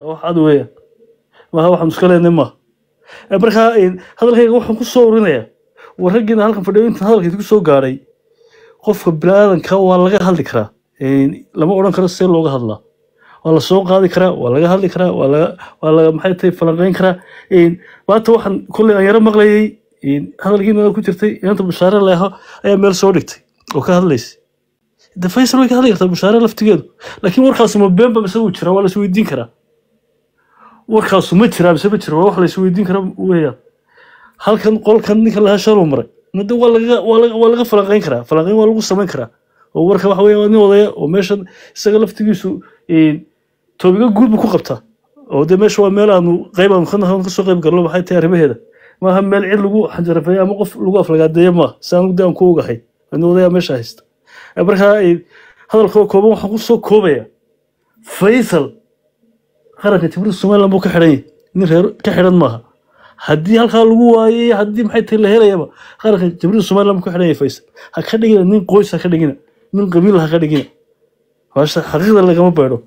wax cad weeyaan maaha waxaan iska leenahay maaha Eh, markaa eh, hadalkayga waxaan ku soo war raggiina halkan fadhiyo inta hadalka idinku soo gaadhay qofka biniaadanka waa laga hadli karaa. Eh, lama odhan karo see looga hadlaa waa la qaadi karaa waa laga hadli karaa waa laga maxay tahay falanqeyn karaa. Maanta waxaan kolley aan yaro maqlayay. Hadalkiina ku jirtay inanta bashaare leeho ayaa meel soo dhigtay. Oo ka hadlaysay. De faysal way ka hadli kartaa bashaare laftigeedu. Laakiin warkaasu ma beenba wuu jiraa waa la karaa warkaasu ma jiraa mise ma jira? Waa wax la isweydiin kara weeyaan halkan qolkan ninka lahaa shaluu maray. Made waa laga waa karaa. Falanqeyn waa lagu samayn karaa. Oo warka waxa weeye waa nin odaya oo meeshan isaga laftigiisu toobiga guud buu ku qabtaa. Oo de meesha waa meel aanu qayb aanu ka nahay ka soo qayb galno maxay tahay arrimaheeda? Maaha meel cid lagu xanjarafeeyo ama qof lagu aflagaadeeyo maaha si de aan ku ogahay. Nin odaya meesha haysta. Markaa hadalkoo kooban waxaan ku soo koobaya faysal qaranka timirta somaliland buu ka xidhan yahay nin reer ka xidhan maaha. Haddii halkaa lagu waayey haddii maxay tahay la helayaba qaranka timirta somaliland buu ka xidhan yahay faysal. Ha ka dhigina nin qoys ha ka dhigina. Nin qabiil ha ka dhigina. Xaqiiqda lagama beedho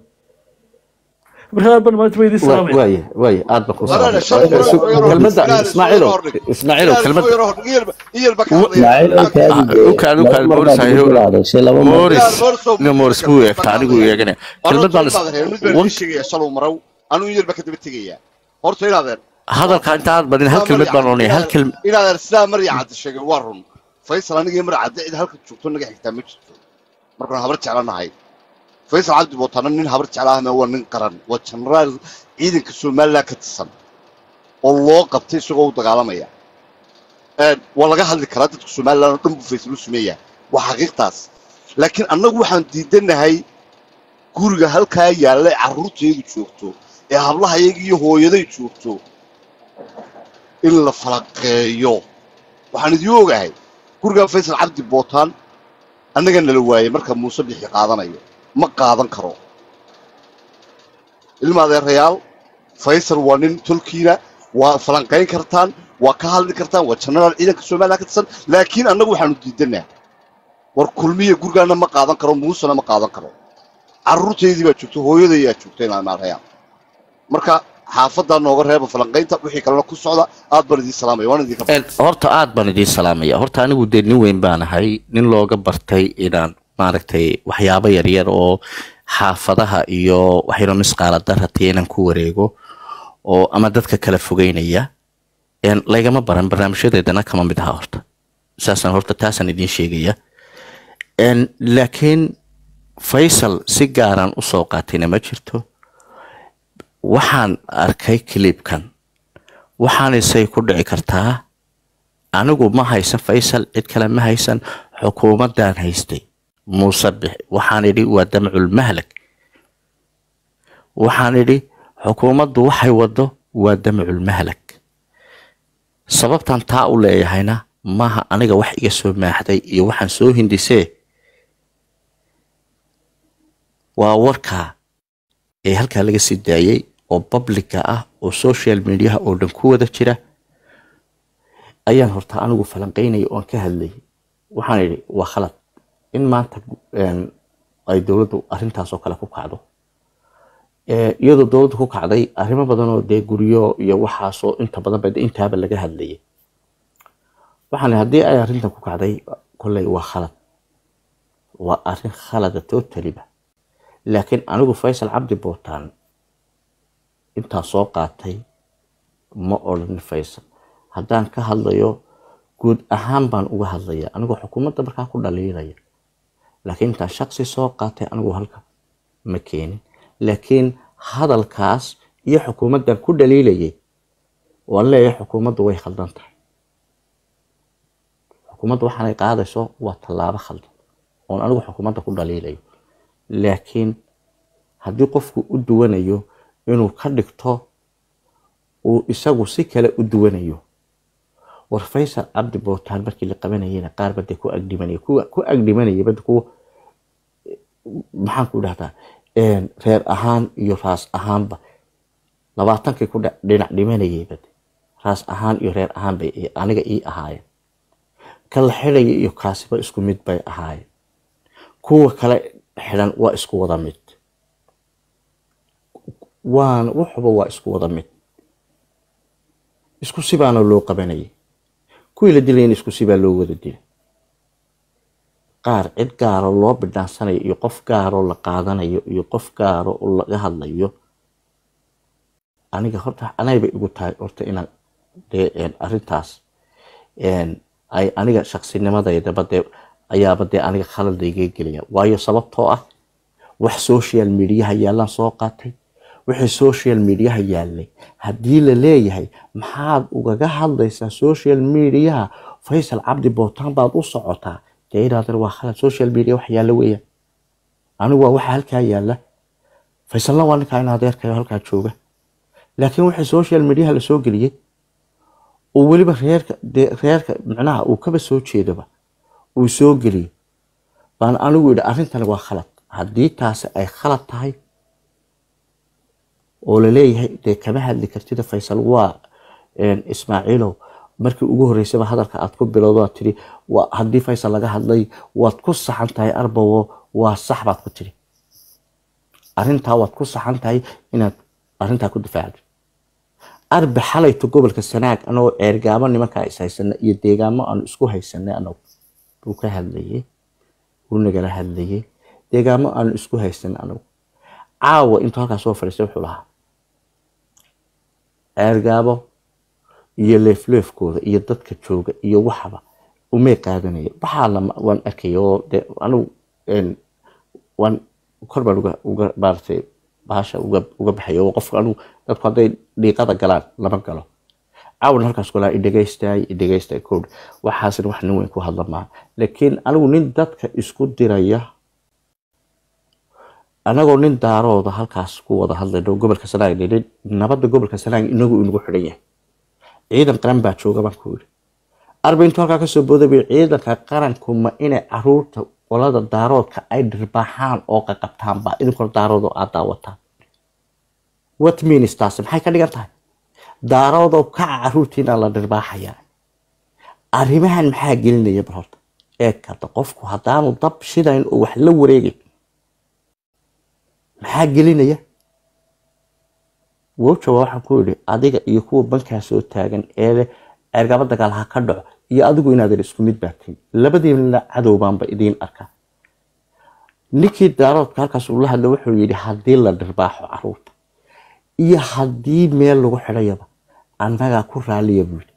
hadalka inta aad badin hal kelmad baan oranaya hal kelmad inaadeen sidaa marya cadde sheegay waa run faysal anigii mar cadde cid halka joogto naga xigtaa ma jirto markaan habar jeclanahay faysal cabdi bootana nin habar jeclaahna waa nin qaran waa jenaraal ciidanka somaliland ka tirsan oo loo qabtay isagoo u dagaalamaya waa laga hadli karaa dadka somaliland oo dhan buu faysal u sameeyaa waa xaqiiqtaas laakiin annagu waxaan diidanahay guriga halkaa yaalla ee carruurteedu joogto ee hablahayaga iyo hooyaday joogto in la falaqeeyo waxaan idiin ogahay gurigan faysal cabdi bootaan annaga nala waayey marka muuse bixi qaadanayo ma qaadan karo. Ilma adeerayaal faysal waa nin tolkiina waa falanqayn kartaan waa ka hadli kartaan waa jenaraal ciidanka somaliland ka tirsan laakiin annagu waxaanu diidanaa. War kulmiya gurigaana ma qaadan karo muusena ma qaadan karo. Carruurteydii baa joogta hooyaday yaa joogta ilma adeerayaal marka xaafaddaa nooga reeba falanqaynta wixii kalena ku socda aad baan idiin salaamaya horta aad baan idiin salaamaya. Horta anigu dee nin weyn baan ahay nin looga bartay inaan maaragtay waxyaabo yaryar oo xaafadaha iyo waxyaro misqaala daratiya inaan ku wareego oo ama dadka kala fogeynaya laygama baran barnaamijyadeedana kama mid aha horta. Saasaan horta taasaan idiin sheegaya laakiin faysal si gaaraan u soo qaatayna ma jirto. Waxaan arkay kilibkan waxaanaysay ku dhici kartaa anigu ma haysan faysal cid kale ma haysan xukuumaddaan haystay muuse bix waxaan idhi waa damcul mahlag waxaan idhi xukuumaddu waxay waddo waa damcul mahlag sababtan taa u leeyahayna maaha aniga wax iga soo maaxday iyo waxaan soo hindisee waa warkaa ee halkaa laga sii daayey oo publica ah oo social mediaha oo dhan ku wada jira ayaan horta anigu falanqeynaya oon ka hadlayay waxaan idhi waa khalad in maanta ay dowladdu arrintaas oo kale ku kacdo. Iyadoo dowladdu ku kacday arrimo badan oo dee guryo iyo waxaasoo inta badan ba dee intaaba laga hadlayay. Waxaan haddii ay arrintan ku kacday kolley waa khalad. Waa arrin khalada totaliba. Laakiin anigu faysal cabdi bootaan intaa soo qaatay ma odhan faysal. Haddaan ka hadlayo guud ahaan baan uga hadlaya anigoo xukuumadda markaa ku dhaliilaya laakiin intaan shaqsi soo qaatay anigu halka ma keenin. Laakiin hadalkaas iyo xukuumaddan ku dhaliilayay waan leeyahay xukuumaddu way khaldan tahay. Xukuumadda waxaanay qaadayso waa tallaabo khaldan oon anigu xukuumadda ku dhaliilayo laakiin haddii qofku u duwanayo inuu ka dhigto uu isagu si kale u duwanayo war faysal cabdi bootaan markii la qabanayena qaar bade ku agdhimanaya ku agdhimanaya bada kuwa maxaan ku idhahdaa een, reer ahaan iyo raas ahaanba labaatankii ku dhinac dhimanayay bade raas ahaan iyo reer ahaan bay aniga ii ahaayeen. Ka la xidhaya iyo kaasiba isku mid bay ahaayeen. Kuwa kale xidhan waa isku wada mid. Waana wuxuba waa isku wada mid. Isku sibaana loo qabanayay kuwii la dilayna isku sibaa loo wada dilay qaar cid gaaro loo bidhaansanayo iyo qof gaaroo la qaadanayo iyo qof gaaro laga hadlayo. Aniga horta anayba igu tahay horta inaan dee een, ay aniga shaksinimadeydaba dee ayaaba dee aniga khalad iga gelaya. Waayo sababtoo ah wax social mediaha yaallaan soo qaatay wixii social mediaha yaallay haddii la leeyahay maxaad ugaga hadlaysaa social mediaha? Faysal cabdi bootaan baad u socotaa. Dee idhahdeen waa khalad social media wax yaalla weeyaan anigu waa waxa halkaa yaalla. Faysalna waa ninkaa in adeerkayo halkaa jooga. Laakiin wixii social mediaha la soo geliyey oo weliba reerka reerka micnaha uu kaba soo jeedaba uu soo geliyo baan anigu yidhi arrintani waa khalad. Haddii taasi ay khalad tahay oo la leeyahay dee kama hadli kartida faysal waa ismaaciilow. Markii ugu horreysaba hadalka aad ku bilowdo aad tiri haddii faysal laga hadlay waad ku saxan tahay arbawo waa sax baad ku tiri arrintaa waad ku saxan tahay inaad arrintaa ku difaacdo arbi xalayto gobolka sanaag anagoo ceergaamo nimankaa is haysana iyo deegaamo aanu isku haysanay anagu buu ka hadlayay wuu nagala hadlayay. Deegaamo aanu isku haysanay anagu caawa intuu halkaas soo fadhiistay wuxuu lahaa ceergaabo iyo leefleefkooda iyo dadka jooga iyo waxaba umay qaadanaya waxaa waan arkaya oo de anigu een, waan kor baan uga maaratay bahasha uga baxaya oo qofka anigu dadku hadday dhiiqada galaan lama galo. Caawan halkaas kulaa idhegaystay idhegaystay koodh waxaasna wax nin weyn ku hadla maaha laakiin anigu nin dadka isku diraya anagoo nin daarooda halkaas ku wada hadlayno gobolka sanaag nidhi nabadda gobolka sanaag inagu inagu xidhan yahay. Ciidan qaran baa jooga baan ku yidhi. Arba halkaa ka soo booday bay ciidanka qaranku ma inay carruurta qolada daaroodka ay dhirbaaxaan oo qaqabtaan baa idinkoo daaroodo aad daawataan. What means taasi maxay ka dhigan tahay? Daaroodoo kaca caruurtiina la dhirbaaxayaa arrimahan maxaa gelinaya bal horta hadda qofku haddaanu dab shidayn oo wax la wareegay maxaa gelinaya? Wowjawa waxaan ku yidhi adiga iyo kuwa bankaa soo taagan ee leh ergaba dagaal ha ka dhaco iyo adigu inaadan isku mid baatin labadiina cadow baanba idiin arkaa ninkii daaroodka halkaas uu la hadla wuxuu yidhi haddii la dhirbaaxo carruurta iyo haddii meel lagu xidhayaba annagaa ku raaliya buu yidhi.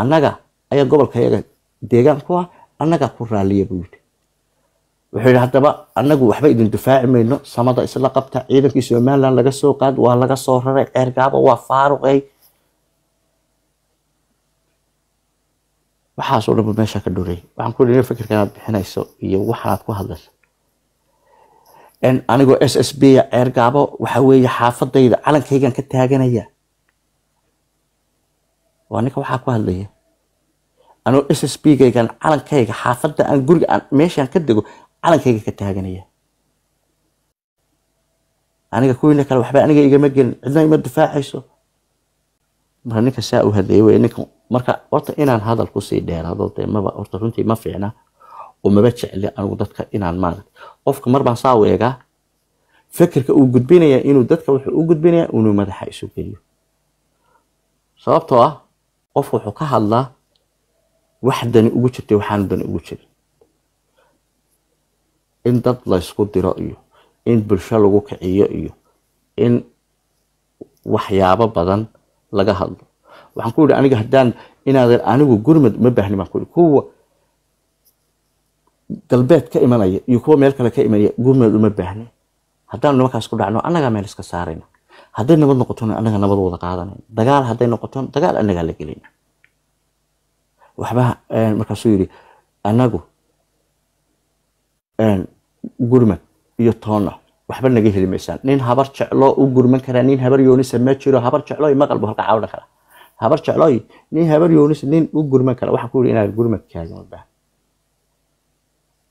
Annaga ayaa gobolka yaga deegaan ku ah annagaa ku raaliya buu yidhi wuxuu yidhi haddaba annagu waxba idin difaaci mayno samada isla qabta ciidankii somaliland laga soo qaad waa laga soo raray ceergaaba waa faaruqay. Waxaasoo dhanba meesha ka dhorey waxaan ku yidhi fikirkan aad bixinayso iyo waxaad ku hadlayso. Anigoo s s b ceergaabo waxa weeye xaafadayda calankaygan ka taaganaya. Waa ninka waxaa ku hadlaya. Anigoo s s b gaygan calankayga xaafadda aan guriga aan meeshaan ka dego calankayga ka taaganaya. Aniga kuwiina kale waxba aniga igama gelin cidna ima difaacayso marka ninka saa u hadlayay wey ninka marka horta inaan hadal ku sii dheeraado dee maba horta runtii ma fiicna oo maba jecli anigu dadka inaan maarag qofka mar baan saa u eegaa fikirka uu gudbinaya inuu dadka wuxuu u gudbinaya inuu madaxa isu geliyo. Sababtoo ah qofku wuxuu ka hadlaa wax dani ugu jirtay waxaanu dani ugu jirin in dad laysku diro iyo in bulsho lagu kiciyo iyo in waxyaabo badan laga hadlo. Waxaan ku yidhi aniga haddaan inaadan anigu gurmad uma baahni baan ku yidhi. Kuwa galbeed ka imanaya iyo kuwa meel kale ka imanaya gurmad uma baahni. Haddaanu nimankaas ku dhacno annagaa meel iska saarayna. Hadday nabad noqotona annaga nabad wada qaadanayna dagaal hadday noqotona dagaal annagaa la gelayna waxba markaasuu yidhi annagu gurmad iyo toonna waxba naga heli maysaan. Nin habar jecloo u gurman karaa nin habar yoonisa ma jiro habar jeclooy maqal buu halka caawdhan karaa habar jeclooy nin habar yoonisa nin u gurman kara. Waxaan ku inaad gurmadkaaga ma baahan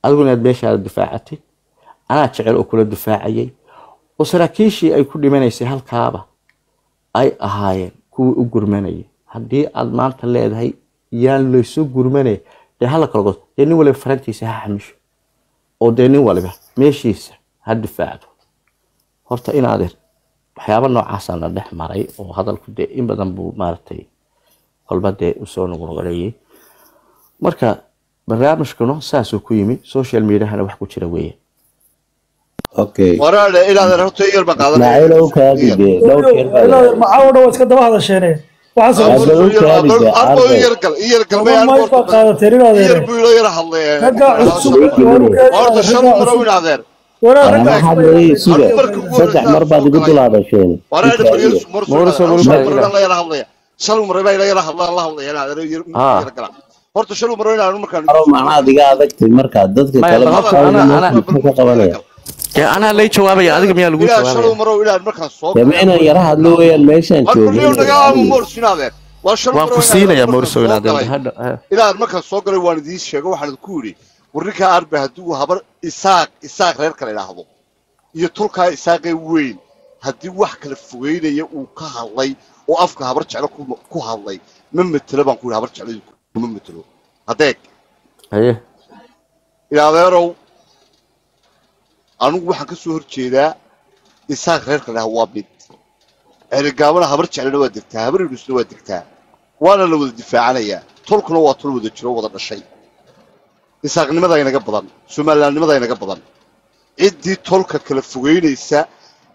adigu inaad meeshaada difaacatay anaa jecel oo kula difaacayay oo saraakiishii ay ku dhimanaysay halkaaba ay ahaayeen kuwii u gurmanayay. Haddii aad maanta leedahay yaan laysu gurmanaya dee hala kala dee nin waliba farantiisa ha xamisho oo dee nin waliba meeshiisa ha difaacdo. Horta in adeer waxyaaba noocaasa la dhex maray oo hadalku dee in badan buu maaragtay kolba dee u soo noqnoqonayay marka barnaamijkuna saasuu ku yimi social mediahana wax ku jira weeye. Okay waraadhe ilaadan horta yar dhan waa iska daba hadasheene saddex mar baad igu Ah. aro macnaa adiga adagtay markaa dadka kale ka qabanaya anaa lay jawaabaya adiga miyaa lagu jawaabaya yara hadlo meeshaan waan ku siinayaa moriso inaad ilaa markaan soo galay waan idiin sheego waxaan idinku yidhi warrinkaa arbe haddii uu habar isaaq isaaq reer kale idhaahdo. Iyo tulkaa isaaqee weyn haddii wax kala fogeynaya uu ka hadlay oo afka habar jeclo ku- hadlay ma metelo baan ku yidhi habar jeclo kuma metelo hadeeg haye. Ilaa adeerow anigu waxaan ka soo horjeedaa isaaq reer kale idhaahdo waa mid. Erigaabana habar jeclona waa degtaa habar yunusna waa degtaa. Waana la wada difaacanayaa. Tolkuna waa tol wada jiro wada dhashay. Isaaqnimada inaga badan somalilandnimada inaga badan. Ciddii tolka kala fogeynaysa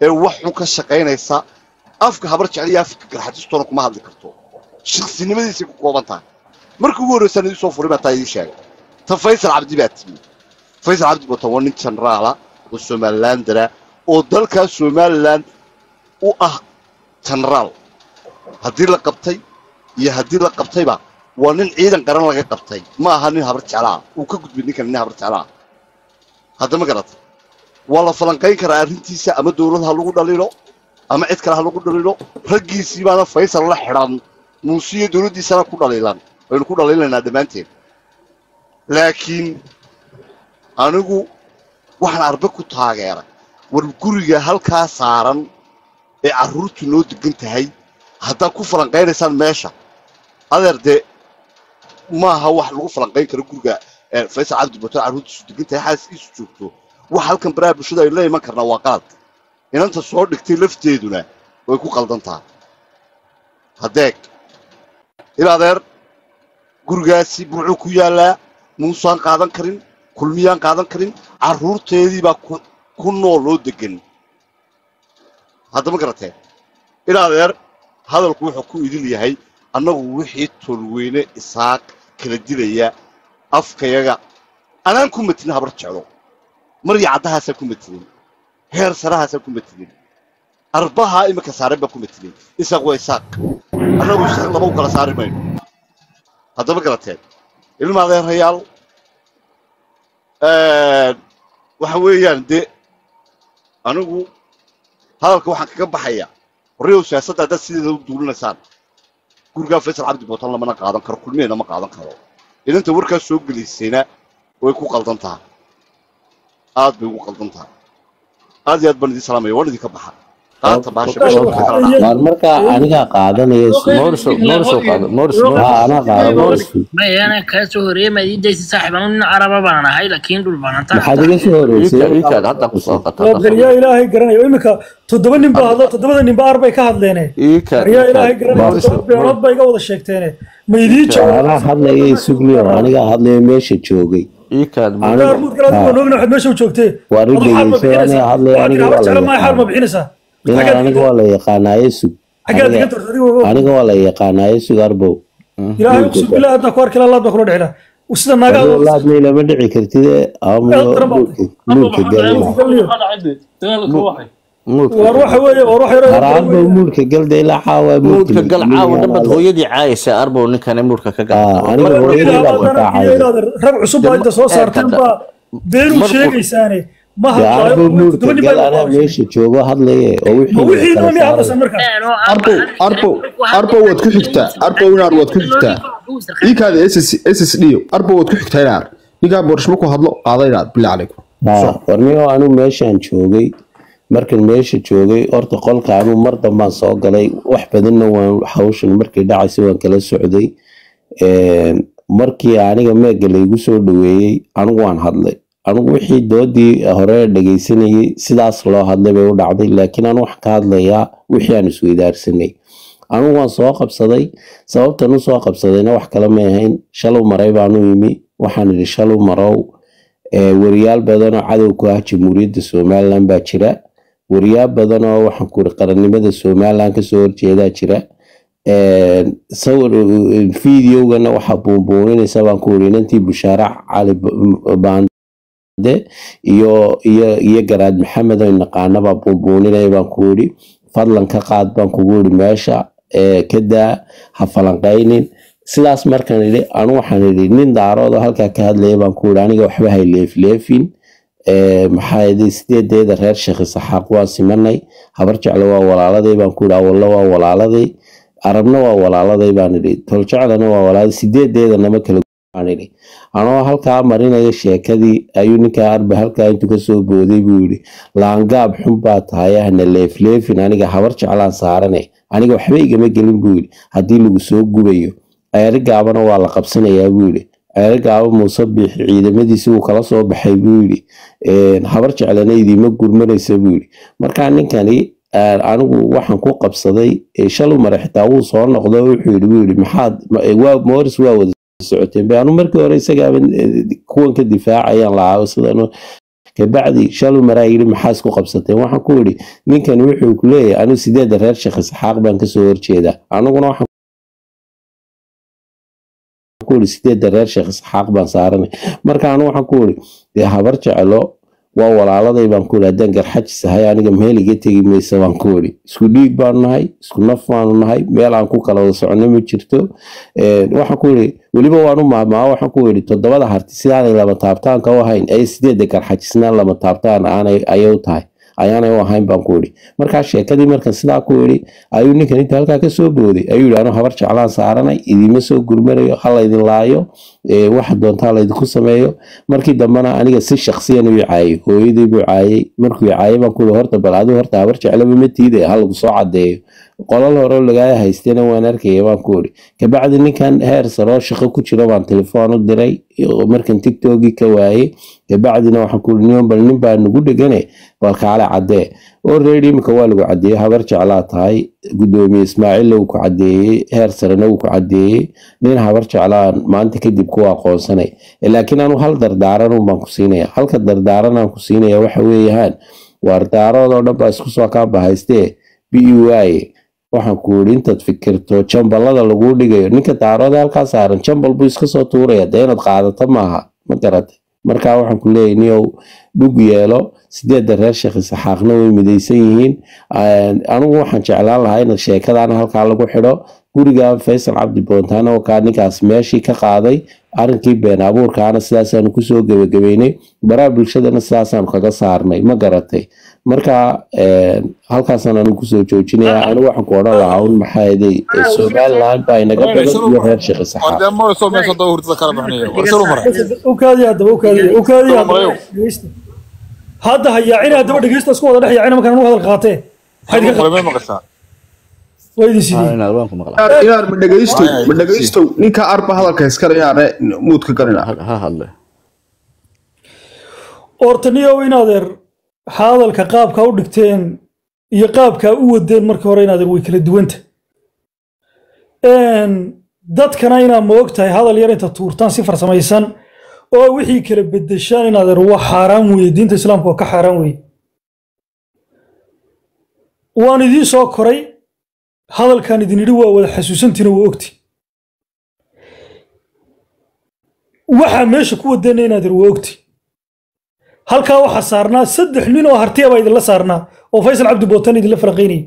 ee wax xun ka shaqaynaysa afka habar jecel iyo afka garxatistoona kuma hadli karto. Shaqsinimadiisay ku kooban tahay. Markii ugu horreysaan idiin soo furay baa taa idiin sheegay. Ta faysal cabdi baa timi faysal cabdi batan waa nin jenaraala oo somalilandara oo dalkaas somaliland u ah jenaraal haddii la qabtay iyo haddii la qabtayba waa nin ciidan qaran laga qabtay. Ma aha nin habar jeclaa uu ka gudbay ninkan nin habar jeclaa haddama garata waa la falanqayn karaa arrintiisa ama dowlad ha lagu dhaliilo ama cid kale ha lagu dhaliilo raggiisii baana faysal la xidhan. Muuse iyo dowladdiisana ku dhaliilan. Waynu ku dhaliilaynaa dhammaanteen laakiin anigu waxaan arbe ku taageeray war guriga halkaa saaran ee carruurtu noo degan tahay haddaad ku falanqaynaysaan meesha. Adeer dee maaha wax lagu falanqayn karo guriga faysal cabdi bato carruurtiisu degan tahay xaaskiisu joogto. Wax halkan baraha bulshada aynu la iman karnaa waa qalad inanta soo dhigtay lafteeduna way ku qaldan tahay hadeeg il adeer gurigaasi buucuu ku yaallaa? Muusaan qaadan karin kulmiyaan qaadan karin carruurteedii baa ku- nool oo degan haddama garateen il adeer hadalku wuxuu ku idil yahay annagu wixii tolweyne isaaq kala dilaya afkayaga. Anaan ku matin habar jeclo. Marya caddahaasaa ku matinin. Heer sarahaasaa ku matinin. Arbahaa iminka saaren baa ku matinin. Isaaq waa isaaq. Annagu isaaq laba u kala saari mayno haddama garateen ilma adeerayaal waxa weeyaan dee anigu hadalka waxaan kaga baxayaa warriyow siyaasadda haddaad sideeda u duulinaysaan gurigaa faysal cabdi bootan lamana qaadan karo kulmiyeyna ma qaadan karo. Idinta warkaas soo gelaysayna way ku qaldan tahay. Aad bay ugu qaldan tahay. Aad iyo aad baan idin salaamaya waan idinka baxa markaa anigaa qaadanaya su moriso moriso qaado moriso haa anaa qaadanaya su maya anaa kaa soo horeeyay maad ii daysa saaxiib anu nin caraba baan ahay laakiin dhul baan anta maxaad iga soo horeysay iika iikaad hadda ku soo qata waa garyaa ilaahay garanayo iminka toddoba nin baa hadlo toddobada nin baa arbay ka hadleene iikaad garyaa ilaahay garanayo moriso toddoba beelood bay iga wada sheegteene ma idii Waar jawaab anaa hadlayay sugliyo anigaa hadlaya meesha joogay Aniga- meesha joogtee ma bixinaysaa inaan aniga waa la yaqaanaaye sug xaggaad Aniga- waa la yaqaanaaye sug arbow sida naagaa adigo laadnay lama dhici haraarbow muulka galda ilaa gal caawa hooyadii arbow ninkane muudka ka gal aniga hooyadii baa kutaacay rag cusub baa inta soo saarteen baa beenu sheegaysaane anaa meesha joogo hadlaye arbow arbow arbow waad ku xigtaa arbow inaad waad ku xigtaa iikaada s s d arbow waad ku xigtaa inaad ninkaa boorshmo ku hadlo qaada inaad bilaa calaykum haa warnigo anigu meeshaan joogay markan meesha joogay horta qolka anigu mar dambaan soo galay wax badanna waan hawshan markay dhacaysa waan kala socday Een, markii aniga meega laygu soo dhaweeyey anigu waan hadlay anigu wixii doodii hore dhegeysanayay sidaas loo hadlay bay u dhacday laakiin anu waxaan ka hadlayaa wixii aan isweydaarsanay anigu waan soo qabsaday sababtan u qabsadayna wax kale may ahayn. Shalow maray baanu yimi waxaan idhi shalow marow. Wariyaal badan oo cadow ku ah jamhuuriyadda somalilan baa jira. Wariyaal badan oo waxaan ku qarannimada somalilan ka soo horjeedaa jira. Sawir videogana waxaa buunbuuninaysa baan ku iri inantii bushaarac cali iyo garaad maxamed oo naqaana baa buunbuuninaya baan ku iri fadlan ka qaad baan kugu iri meesha ee, ka ha falanqaynin. Sidaas markaan idhi anu waxaan idhi nin daaroodo halkaa ka hadlaya baan ku iri aniga waxba hay leefleefin. Ee, maxaa yidhi reer sheekh isaxaaq waa simanay habar jeclo waa walaaladay baan ku idhi awallo waa walaaladay arabna waa walaaladay baan idhi toljeclana waa walaaladay. Sideedeeda nama anoo halkaa marinaya sheekadii ayuu ninkaa arba halkaa intuu ka soo booday buu yidhi laangaab xun baa tahay ahna leefleefin aniga habar jeclaan saarane aniga waxba igama gelin buu yidhi. Haddii lagu soo gubayo ceeri waa la qabsanayaa buu yidhi. Ceeri gaaba muuse biixi ciidamadiisi uu kala soo baxay buu yidhi. Habar jeclana idiima gurmanaysa buu yidhi. Markaa ninkani anigu waxaan ku qabsaday ee shalay mare xitaa wuu soo noqdo wuxuu yidhi buu yidhi. Maxaad moris waa wada socoteen be anu markii hore isagaaba eh, kuwan ka difaacayaan lahaa sidan kabacdi shalay maraa yidhi maxaa isku qabsateen waxaan ku yidhi ninkan wuxuu ku leeyahay anigu sideeda reer sheekh isxaaq baan ka soo horjeedaa aniguna waxaan ku yidhi sideeda reer sheekh isxaaq baan saaranay marka anu waxaan ku yidhi dee habar jeclo waa walaaladay baan ku yidhi haddaan garxajis ahay aniga meel iga tegi maysa baan ku yidhi. Isku dhiig baanu nahay isku naf baanu nahay meel aan ku kala wada socono ma jirto. Waxaan ku yidhi weliba waanu maahmaa waxaan ku yidhi toddobada harti sidaanay lama taabtaanka u ahayn ay sideeda garxajisna lama taabtaan aanay ayay u tahay ayaanay u ahayn baan ku yidhi. Markaa sheekadii markan sidaa ku yidhi ayuu ninkan inta halkaa ka soo booday. Ayuu yidhi anu habar jeclaan saaranay idiima soo gurmanayo ha laydin laayo waxa doontaa laydinku sameeyo. Markii dambena aniga si shaksiyan u caayay hooyadii buu caayay. Markuu i caayay baan ku yidhi horta bal adigu horta habar jeclaba ma tiide ha lagu soo cadeeyo qolal hore lagaa haystayna waan arkaya baan ku yidhi kabacdi ninkan heer saroo shaqo ku jiro baan telefoon u diray markan tiktokii ka waayey kabacdina waxaan ku nin bal nin baa nagu dhegane? Bal kaale cadee already imika waa lagu cadeeyey habar jeclaa tahay. Gudoomiye ismaaciilla wuu ku cadeeyey heer sarena wuu ku cadeeyey nin habar jeclaan maanta kadib kuwa aqoonsanay. Laakiin anu hal dardaaran baan ku siinaya. Halka dardaaran aan ku siinaya waxa weeyaan waardaaradoodoo dhan baa isku soo kaa bahaystee bi waaye waxaan ku yidhi intaad fikirto jambalada laguu dhigayo ninka daarooda halkaa saaran jambal buu iska soo tuuraya dee inaad qaadato maaha. Ma garatay markaa waxaan ku leeyahay niyow dhug yeelo sideedda reer sheekh isaxaaqna way midaysan yihiin. Anigu waxaan jeclaan lahaa in sheekadaana halkaa lagu xidho. Guriga faysal cabdi boontaana oo kaa ninkaas meeshii ka qaaday arrinkii been abuurkaana sidaasaanu ku soo gebagabeynay baraha bulshadana sidaasaanu kaga saarnay. Ma garatay marka een, halkaasaan anigu ku soo joojinaya anigu waxaan ku odhan lahaa un maxaa yeelay somaliland baa inaga badan iyo reer sheekh haddaba dhegeysta hadda haddaba dhegeysta isku wada dhex yaacina markaan anu hadal qaatee War ma ninka arba hadalka iskale yaare muudka galina ha ha hadle ortaniyow in adeer hadalka qaabka u dhigteen iyo qaabka u wadeen markii hore in adeer way kala duwanta. Dadkana inaa ma og tahay hadal yar inta tuurtaan si farsamaysan oo wixii kala bedeshaan in adeer waa xaaraan weeye diinta islaamka waa ka xaaraan weeye. Waan idiin soo koray hadalkan idin idhi waa wada xasuusantiina waa ogti. Waxaa meesha ku wadeenna in adeer waa ogti halkaa waxaa saarnaa saddex nin oo hartiya baa idinla saarnaa oo faysal cabdi bootan idinla falanqaynayay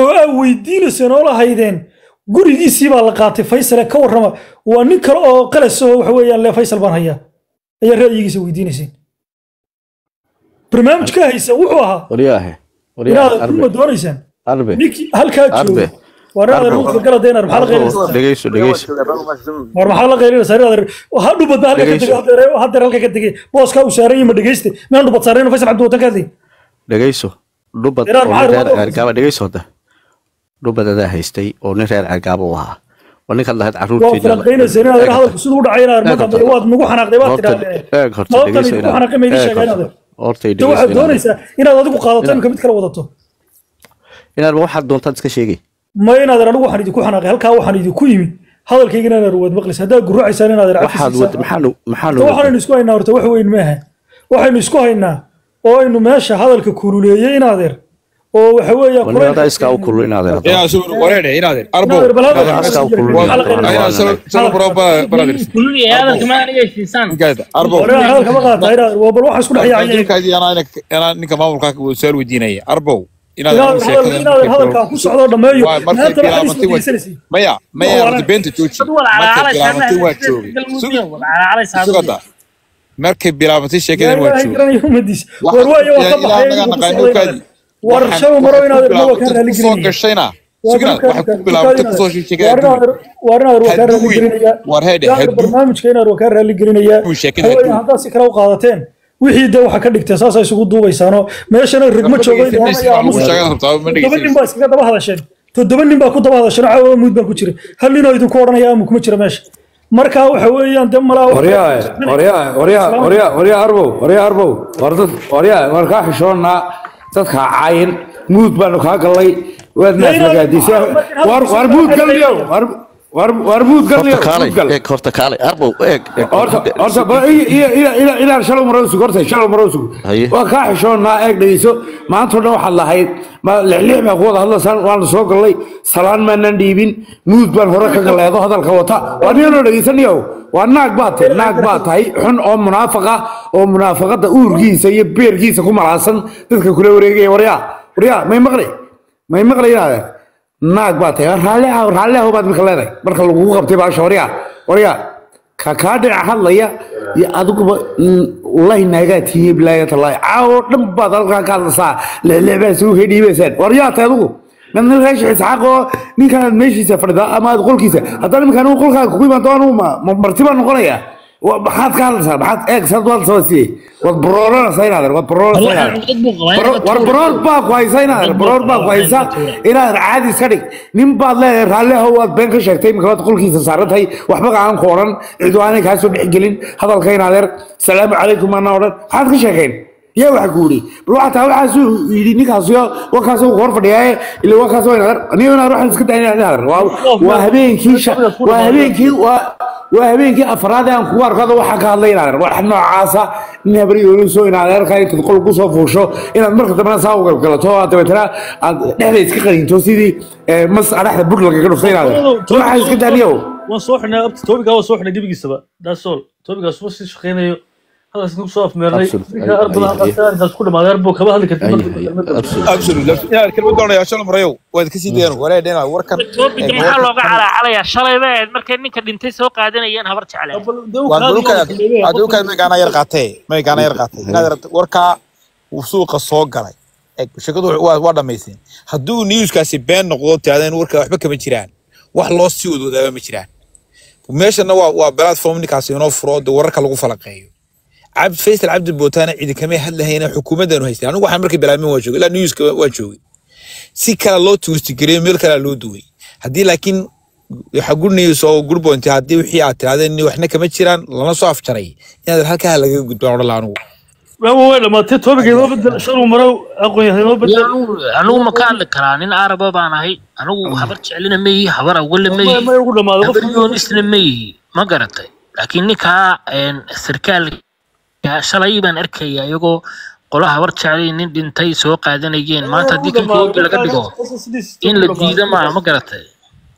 oo aa weydiinayseen oo lahaydeen gurigiisii baa la qaatay faysale ka warrama. Waa nin kale oo qalas oo waxa weeyaan le faysal baan hayaa. Ayaa ra'yigiisa weydiinayseen barnaamijka haysa wuxuu ahaa inaad arbe. doonaysaan? Halkaa jooga gala maxaa la dhegeyso dhegeyso war maxaa la qaylinaysaa inaad ha dhubadba halka ka Dhegeyso. tegay haddeer haddeer halka ka tegay booskaa uu saaran yahay ma dhegeyste miyaan dhubad saareen faysal cabdi watan ka hadlay dhegeyso dhubad Inaad oo nin reer ceergaaba dhegeyso hadda dhubad adaa haystay oo nin reer ceergaaba u ahaa waa ninkaad lahayd waa caruurteedii falanqaynaysa inaad Eeg hadalku siduu u dhacay inaad Eeg ma horta. waad nagu xanaaqday waad horta tidhahdee eeg horta sababtan dhegeyso idinku inaad xanaaqay ma idin eeg sheegaa horta inaad horta de dhegeyso waxaad inaad doonaysaa inaad adigu qaadato inaad imika mid kala wadato inaad waxaad doontaad iska sheegay ma inaadan anigu waxaan idinku xanaaqay halkaa waxaan idinku yimid hadalkaygana inaan waad maqlis haddaa guracaysaan inaadan waxaanaynu isku haynaa horta wax weyn maaha. Waxaynu isku haynaa oo aynu meesha hadalka kululeeyey in adeer oo waxa weeyaa bal waxaan isku dhexyaacay ninka maamulka wasaal weydiinaya arbow inaad inaadeer hadalka inaadeer hadalka ku socdo dhameeyo Waa, markay bilaabatay maya maya horta beenta jooji markay sheekadan waa war shaw maro ka raali gashayna War Inaad barnaamijka inaad raali gelinaya haddaad si kale u qaadateen wixii de waxa ka dhigtay saasa isugu duubaysaano meeshana nin baa iskaga daba hadasheen toddoba nin baa ku daba hadasheen caawa muud baa ku jira. Hal ninoo idinku odhanaya ama kuma jira meesha. Marka waxa weeyaan de malaa waryaa waryaa waryaa waryaa waryaa arbow waryaa arbow. War dad waryaa war kaa xishoonnaa dadka caayin muud baanu kaa gallay. Waad war muud galniyo war war muud galniyo horta shalom marosug Haye. waa kaa xishoonnaa eeg dhegeyso maanta oo dhan waxaad lahayd lixlix baa ku wada hadlaysaan waanu soo gallay salaan maanan dhiibin muud baan hore ka galeedo hadalka wata. Waa niyanoo dhegeysanayow waa naag baa tahay naag baa tahay xun oo munaafaqa oo munaafaqada uurkiisa iyo beerkiisa ku malaasan dadka kula wareegaya. Waryaa waryaa may maqli may maqli inaade naag baa tahay raalli ah raalli ah baad marka leedahay. Marka lagugu qabtay baasha waryaa waryaa ka kaa dhinac hadlaya iyo adiguba wallahi naagaa tiiye bilaaya tallaahi caawo dhan baad halkaa ka hadlaysaa. Lexleexbaa suu hedhiibaysaan war yaa tahay adigu nin nin reesh isxaaq oo ninkaan meeshiisa fadhida ama aad qolkiisa. Haddana ninkaan uu qolkaaga kugu ma ma- marti baan noqonaya Wa- maxaad ka hadlaysaa? Maxaad eeg saad waad siiyey. Waad borooranaysaa inaadan waad borooranaysaa inaadan Baro- war baroor baa ku haysa inaadan baroor baa ku haysa. inaadan caadi iska dhig nin baad leedahay raalli ahow waad been ka sheegtay imika waad qolkiisa saarantahay waxba aan ku odhan cidu aanay kaa soo hadalka inaadeer salaamu calaykum ana odhan. Maxaad ka sheekayn yaa waxa ku yidhi bal waxaa taa waxaasuu yidhi ninkaasiyo wakaasuu hor fadhiyaaye ila wakaas waa inaadeer anigo inaad waxaan iska dayn inaadeer waa habeenkii waa habeenkii waa waa habeenkii afraad aan kugu arkado waxaa ka hadlay inaadeer wax noocaasa nin habaryoonisoo inaadeerka intaad qol ku soo fuusho inaad marka dambena saa u galgalato oo dabeetana aad dhexda iska qaninto sidii eh, mas adhaxda bur lagaga dhuftay inaadeer waxaa iska daaniyow waan soo xidhnay abta toobigaa waan soo xidhnay gebigiisaba daasol toobigaas ma sii shaqaynayo maxaa looga calaacalayaa shalay ba ahayd markay ninka dhintay soo qaadanayeen habar meegaana yar qaatay meegaana yar qaatay inaad aragto warka uu suuqa soo galay eeg shaqadu waa dhamaysteen hadduu newskaasi been noqdo taadeen warka waxba kama jiraan wax loo sii wadwadaaba ma jiraan meeshana waa waa platform ninkaasi inoo furo de wararka lagu falaqeeyo faysal cabdi bootaana cidi kamay hadlahayna xukuumaddaanu haystay. Anigu waxaan markay bilaabmin waa joogay ilaa newska waa joogay. Si kale loo tuuristigareeyo meel kale loo duway. Haddii laakiin waxa gurneys oo gurboonti haddii wixii aad tirahdeen waxna kama jiraan lana soo afjaray. Inaad halkaa lagaga gudbaan odhan laha anigu waa way dhamaatay toobiga inoo bedel shan uu marow aqoon yahay inoo bedel anigu ma ka hadli karaa nin araba baan ahay. Anigu habar jecelina ma yihi habar awale dhamaaday habar yoonisna ma yihi. Ma garatay. Laakiin ninkaa een, shalay baan arkaya iyagoo qola habar jeclay nin dhintay soo qaadanayeen maanta haddii kan koobi laga dhigo in la diido maaha ma garatay?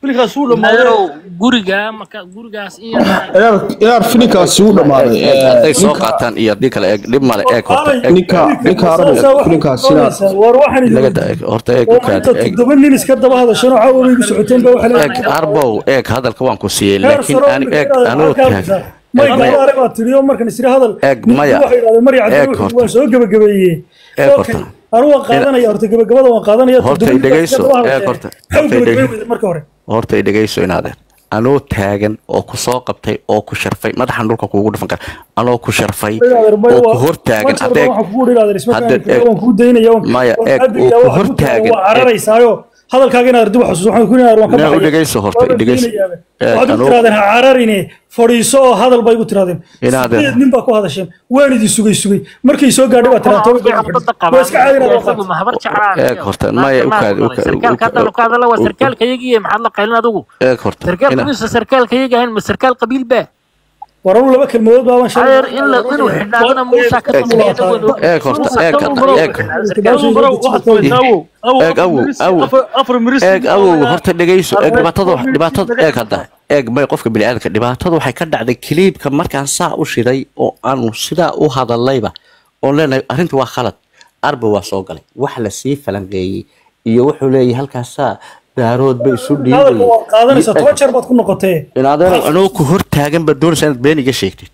Bilkaas uu dhamaaday Maadaama guriga marka gurigaas in yar inaar inaar filinkaasi u dhammaaday Eeg, hadday soo ninka qaataan iyo haddii kale eeg dhib male eeg horta eeg. Ninka ninka arabo filinkaasi inaar war waxaan idin laga da eeg horta eeg oo u kaadi inta eeg. toddoba nin iska daba hadashano caawa bay igu socoteen ba waxa eeg arbow eeg hadalka waan ku siiyey laakiin aan eeg anoo taagan oo markan isri hadal Eeg, ninku maya. waxay yidhahdeen marya Eeg cabdi horta. waan soo gebagabeeyey Eeg Okay, horta. anigu waan qaadanaya horta gebagabada waan qaadanaya Horta toddoba nin baa dhegeyso, iska daba eeg hadasheen. horta. Maxay u Horta gebagabeyn dhegeyso. weyday marka hore horta i dhegeyso inaadeer anoo taagan oo ku soo qabtay oo ku sharfay madaxan dhulka kuugu dhufan kara anoo ku sharfay oo ku hor taagan hadda eeg hadda eeg- maya, eeg, oo ku hor taagan, eeg. cararaysaayo hadalkaaga inaad dib u xasuuso waxaan ku waan ka horta, diinayaaba. Eh, waxaad ha cararine fadhiiso oo hadal bay igu tirahdeen Inaad- sideed nin baa ku hadasheen waan idin sugay sugay. Markay soo gaadhay baa tiraa toban baa waa iska caadi inaad isagu ma habar Eeg horta, maya, u kaadi, u kaadi, sarkaalka u- hadda ka hadala waa sarkaalka yagiiye maxaad la qaylin adigu eeg horta sarkaalku ina- mise sarkaalka yaga ahayn ma sarkaal qabiil baa waranu laba kelmadood eeg horta horta eeg hadda. Eeg may qofka bini'aadamka dhibaatada waxay ka dhacday kiliibka markaan saa u shiday oo aanu sidaa u hadallayba oon leenahay arrinta waa khalad. Arba waa soo galay. Wax la sii falanqeeyey iyo wuxuu leeyahay halkaasaa daarood bay isu baad ku noqotee inaadeen anoo ku hor taagan baad doonaysaa inaad been iga sheegtid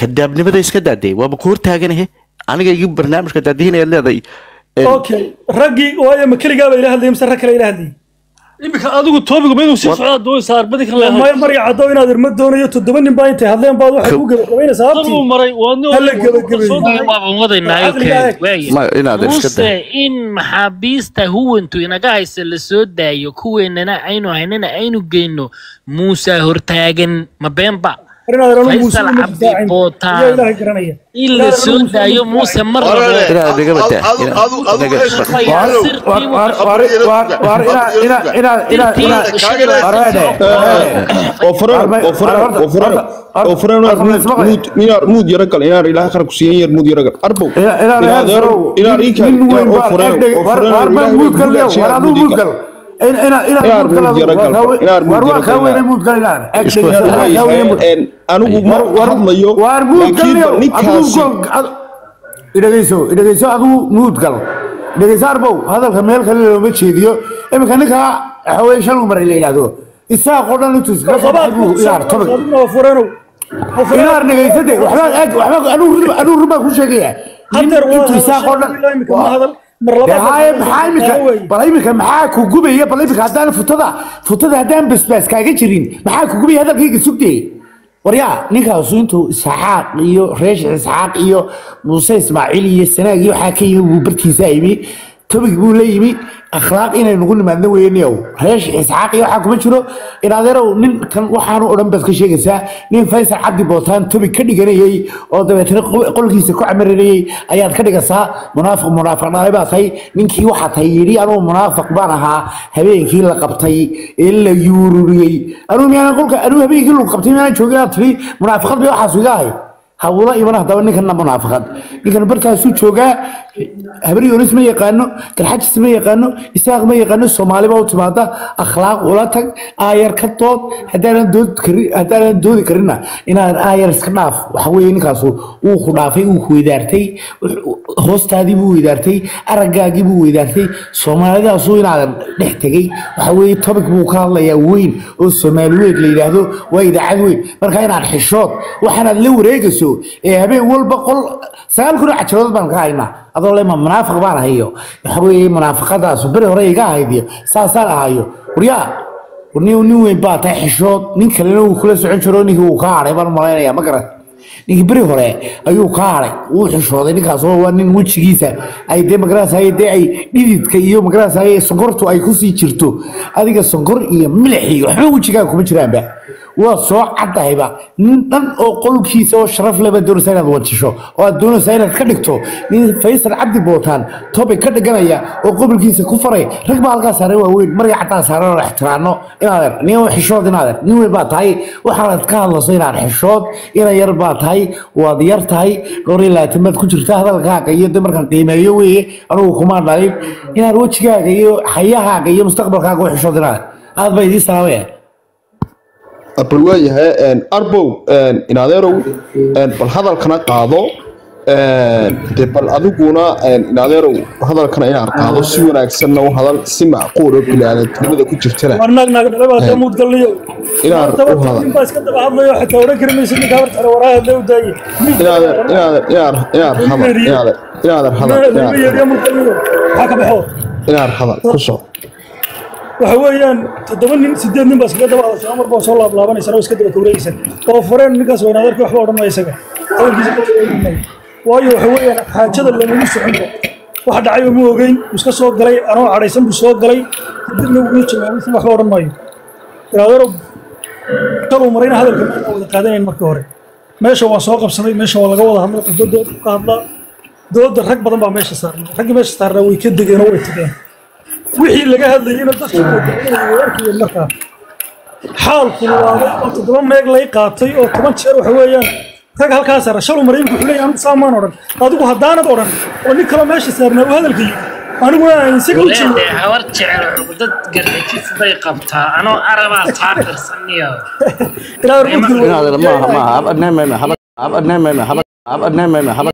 kadaabnimada iska daadee waaba ku hor taaganahe aniga igi barnaamijka Een, okay raggii waayo ma keligaaba ila hadlayay mise rag kale ila hadlayay imika adigu toobiga ma inuu sii socdaa doonaysaa arbadi kan leeyahay maya marya caddo inaad irma doonayo toddoba nin baa intay hadleen baad waxay ku uu habtii maray waa nin Hala gabagabeeyey. waaban wadaynaayo Caqliga eeg. waaya ma inaad iska muse daa in maxaabiista huwantu inaga haysa la soo daayo kuweenana aynu haynana aynu geyno. Muusa hortaagan ma beenba in la soo daayo muuse mar muud yara gal inaar ilaahay khar ku siiyan yar muud yara gal arbow inaar inaar ii anigu ma hadlayo laakiin ninkaasi idhegeyso idhegeyso adigu nuud gal dhegeyso arbow hadalka meel kale looma jeediyo. Iminka ninka waxaweye shan umar la yidhaahdo isaaqoo dhan intuu iskaga soo baxay buu inaar dhegeysade waxba anuu run baan ku sheegaya. Intuu isaaqoo dhan bal imika? Maxaa ku gubaya? Bal imika haddaan futada futada haddaan basbaas kaaga jirin. Maxaa ku gubaya hadalkayga sugdee waryaa ninkaasu intuu isxaaq iyo reesh isxaaq iyo muuse ismaaciil iyo sanaag iyo waxaa ka yimi buu bartiisa yimi tobig buu la yimi akhlaaq inay nagu nimaadna weyniyow reesh isxaaq iyo waxaa kuma jiro inadeerow ninkan waxaanu odhan baad ka sheegaysaa nin faysal cabdi bootaan tobig ka dhiganayay oo dabeetana qo- qolkiisa ku camiranayay ayaad ka dhigaysaa munaafiq munaafiq dhalay baa tahay. Ninkii waxaa tahay yidhi anugu munaafiq baan ahaa habeenkii la qabtay ee la yuururiyey. Anugu miyaanan qolka anugu habeenkii lagu qabtay miyaanan joogin aad tiri munaafiqad bay waxaas iga ahay hawla iman ninkanna munaafiqad. Ninkan bartaasuu joogaa habar yoonis ma yaqaano garxajis ma yaqaano isaaq ma yaqaano soomaaliba u timaada akhlaaq ula tag aayar ka dood haddaanan doodi karin haddaanan doodi karinna inaan aayar iska dhaaf. Waxa weeye ninkaasu wuu ku dhaafay wuu ku weydaartay hoostaadii buu weydaartay araggaagii buu weydaartay soomaalidaasu inaadan dhex tegay. Waxa weeye topic buu ka hadlayaa weyn oo soomaali weyn la yidhaahdo waa idaacad weyn. Marka inaad xishood waxaanaad la wareegayso ee habeen walba qol sagaal kun oo baan ka haynaa adoo lema munaafiq baan ahayo. Waxa weeye beri hore iga ahaydiyo saasaan ahayo waryaa nin nin weyn baa tahay xishood. Nin kalena wuu kula socon jiro ninkii wuu ka hadhay baan malaynaya ma garan. Ninkii beri hore ayuu ka hadhay wuu xishooday. Ninkaas oo waa nin wejigiisa. Ay dee magaranaysay dee ay dhididka iyo magaranaysay sonkortu ay ku sii jirto. Adiga sonkor iyo milix iyo waxba wejigaaga kuma jiraanba waa soo caddahayba nin dhan oo qolkiisa oo sharaf leba doonaysa inaad wajisho oo aad doonaysa inaad ka dhigto. Nin faysal cabdi bootaan topic ka dhiganaya oo qobolkiisa ku faray. Rag baa halkaa saaran waaweyn marga caddaa saaran oo ixtiraano. Inaad nin xishood inaad nin weyn baa tahay. Waxaanad ka hadlayso inaad xishood. Ina yar baa tahay. Waad yar tahay. Dhowr iyo ku jirta hadalkaaga iyo de markaan qiimeeyo weeye. Anugu kuma dhalin inaad wejigaaga iyo xayahaaga iyo mustaqbalkaaga u xishood inaad aad baa idiin salaamaya bal waayahay arbow inadeerow bal hadalkana qaado de bal adiguna inadeerow hadalkana inaad qaado si wanaagsanna u hadal si macquul oo bilaadantinimada ku jirtana inaad hadal ku soo waxa weeyaan toddoba nin sideed nin baa iskaga daba hadashay amar baa soo laablaabanaysan oo iska daba kawreegaysan oo fureen ninkaas waa inaadeerka waxba odhan isaga. Waayo waxa weeyaan xaajada lamagu soconba waxa dhacay ma ogeyn iska soo galay anoo cadhaysan buu soo galay. Kadibna wuu jawaabay waxba odhan maayo. Ilaadeero kaluu marayna hadalka ma wada qaadanayn markii hore. Meesha waa soo qabsaday meesha waa laga wada hadlay qofba dood ka hadlaa dooda rag badan baa meesha saarnay. Raggii meesha saarnaa way ka degeen oo way tageen wixii laga hadlayeyna dadka way arkayeen markaa xaalku waaday oo toddoba meeg lay qaatay oo toban jeer waxa weeyaan. Rag halkaa saara shalu marayinku wuxuu leeyahay anigu saamaan odhan. Adigu haddaanad odhan oo nin kaloo meesha saarnaa uu hadalka yidhi aniguna aan isaga u jeedo hawar jecel cugdad garxajis bay qabtaa. Anoo arabaa taa firsaniyo ilaa rugdi inaad maaha maaha abadnaamayna habad abadnaamayna habad abadnaamayna habad acc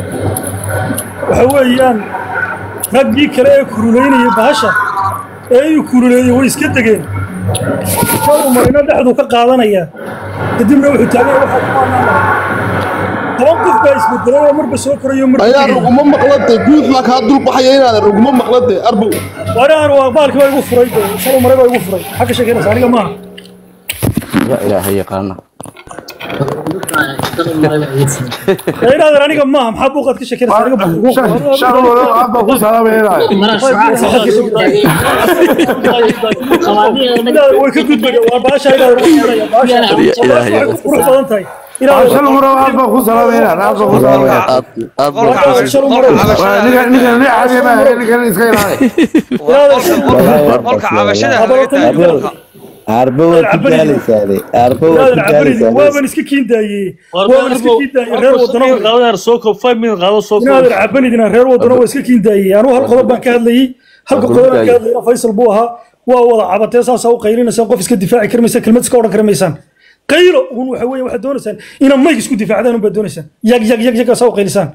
waxa weeyaan raggii kale ee kuruleynayay bahasha ee ii kuruleeyey way iska degeen. Shalu marina dhexduu ka qaadanayaa kadibna wuxuu taagay waxaa ku maanaan toban qof baa isbedelay oo marba soo korayo marba ayaa tegaya. ruguma maqlade guud baa kaa dulbaxaya inaad ruguma maqlade arbow waana waa baalkii baa igu furay de shalu maray baa igu furay. Xagga sheekeynaysa aniga maaha. Yaa ilaahay yaqaana ee inaadan aniga maaha maxaa buuqaad ka sheekeynaysa aniga buuq shaqo wala aad baa ku salaamayna inaadan way ka gudbaya waa baasha inaadan ugu yeedhaya baasha ilaahay waxay ku baa ku salaamayna aad baa ku salaamayna aad aad buu inaadan shalu maray ninkan ninkan ni caadi ma ninkan iska ilaali waaban iska kiin daayey waaban iska kiin daayey reer wadano qaadanaar soo koob five minute qaado soo koob inaadan cabanidina reer wadano waa iska kiin daayey anugu hal qodob baan ka hadlayey halka qodob baan ka hadlayna faysal buu ahaa waa wada cabatee saasaa u qaylinaysaan qof iska difaaci kari maysaan kelmad iska odhan kari maysaan qaylo ugun waxa weeye waxaad doonaysaan inaad mayg isku difaacdaan unbaad doonaysaan yag yag yag yagaasaa u qaylisaan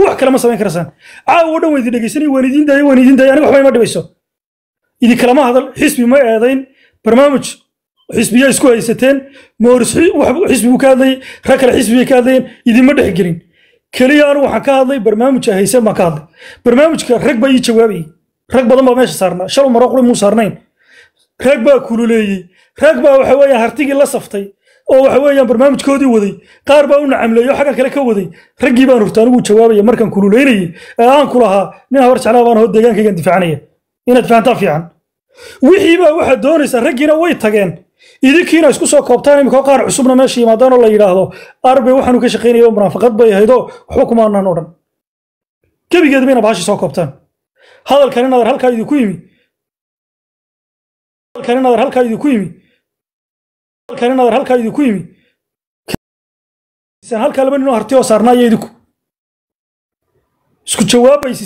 wax kale ma samayn karaysaan caawa dhan waan idin dhegeysanay waan idin daayay waan idin daayay aniga waxba ima dhibayso idin kalama hadal xisbi ma eedayn barnaamij xisbiya isku haysateen mooris xisbi buu ka hadlayay rag kale xisbi bay ka hadlayeen idinma dhexgelin keliya anigu waxaan ka hadlay barnaamijka hayseen baan ka hadlay. Barnaamijka rag baa ii jawaabayay rag badan baa meesha saarnaa. Shal maro quri muu saarnayn. Rag baa kululeeyey. Rag baa waxa weeyaan hartigii la saftay oo waxa weeyaan barnaamijkoodii waday. Qaar baa u nacamleeyey oo xagga kale ka waday. Raggii baan hurta anigu jawaabaya markaan wixii baa waxaad doonaysaa raggiina way tageen. Idinkiina isku soo koobtaan imika qaar cusubna meesha yimaadaan oo la yidhaahdo arbe waxaanu ka shaqaynaya munaafaqad bay ahaydoo waxba kuma anaan odhan. Gebigeed bayna bahashi soo koobtaan. Hadalkan inaadar halkaa idinku yimi. Hadalkan inaadar halkaa idinku yimi. Hadalkan inaadar halkaa idinku yimi. Halkaa laba ninoo harti oo saarnaa iyo idinku isku jawaabaysi